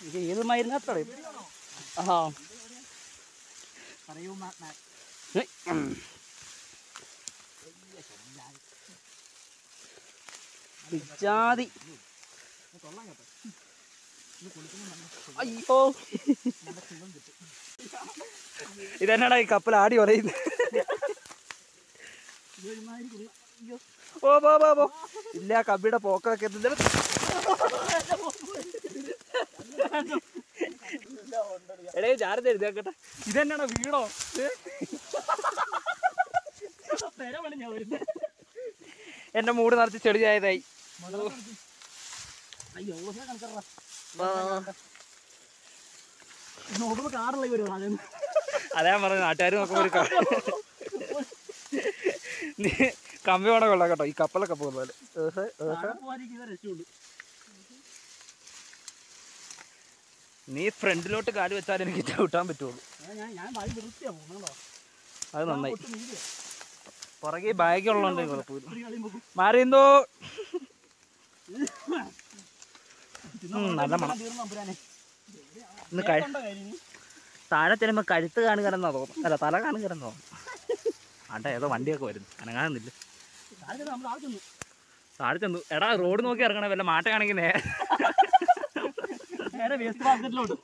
ഇത് ഏത് മരുന്നാത്രേ ആ പറയൂ ജാതി അയ്യോ. ഇതെന്നാടാ ഈ കപ്പൽ ആടി പറയുന്നത് ഓ പോ പോ ഇല്ല കബിയുടെ പോക്കൊക്കെ എന്തിനും എടേ ചാർജ് എഴുതിയാക്കട്ടെ ഇതെന്നാടാ വീടോ? എന്റെ മൂട് നിറച്ച് ചെളിയായതായി അയ്യോ കണക്കറ വാ, വാ, വാ. നോക്കുമ്പോ കാറുള്ള വരും ആദ്യം അതാ പറഞ്ഞു നാട്ടുകാർ നോക്കുമ്പോ ഒരു കമ്പി വേണം കൊള്ളാം കേട്ടോ? ഈ കപ്പലൊക്കെ പോകുന്ന പോലെ. നീ ഫ്രണ്ടിലോട്ട് കാൽ വെച്ചാൽ എനിക്ക് ചവിട്ടാൻ പറ്റുള്ളൂ. അത് നന്നായി. പുറകെ ബാഗ് ഉള്ളതുകൊണ്ട് കുഴപ്പമില്ല. മാറിയെന്തോ? നല്ല മണം. കഴി താഴെ ചെല്ലുമ്പോ കഴുത്ത് കാണുകയെന്നാ തോന്നുന്നു. അല്ല തല കാണുകയെന്ന് തോന്നുന്നു. ആണ്ട ഏതോ വണ്ടിയൊക്കെ വരുന്നു. ആദ്യം താഴെ ചെന്നു എടാ റോഡ് നോക്കി ഇറങ്ങണേ. വല്ല മാട്ടയാണെങ്കിൽ നേരെ നേരെ വേസ്റ്റ് ബാസ്കറ്റിലോട്ട്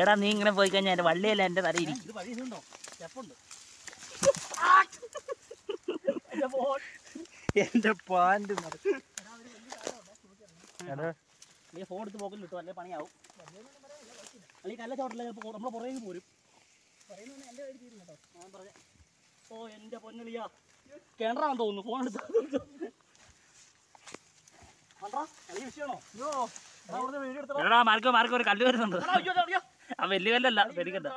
എടാ നീ ഇങ്ങനെ പോയി കഴിഞ്ഞാൽ എന്റെ വള്ളിയല്ല എന്റെ തല ഇരിക്കും. എന്റെ എന്റെ പാന്റ് നീ ഫോൺ എടുത്ത് പോക്കലിൽ ഇട്ടു അല്ലെ? പണിയാവും. അല്ലെങ്കിൽ കല്ല ചോട്ടല്ലേ നമ്മൾ പുറകെ പോരും. ഞാൻ പറഞ്ഞ ഓ എന്റെ പൊന്നളിയാ. കേണ്ടാന്ന് തോന്നുന്നു ഫോൺ എടുത്ത് എടാ, മാർക്കോ മാർക്കോ ഒരു കല്ല് വരുന്നുണ്ട്. ആ വലിയ കല്ലല്ല പേടിക്കണ്ട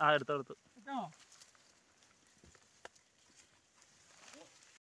ആ എടുത്തോ എടുത്തോ